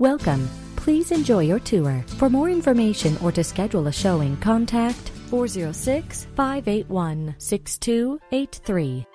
Welcome. Please enjoy your tour. For more information or to schedule a showing, contact 406 581 6283.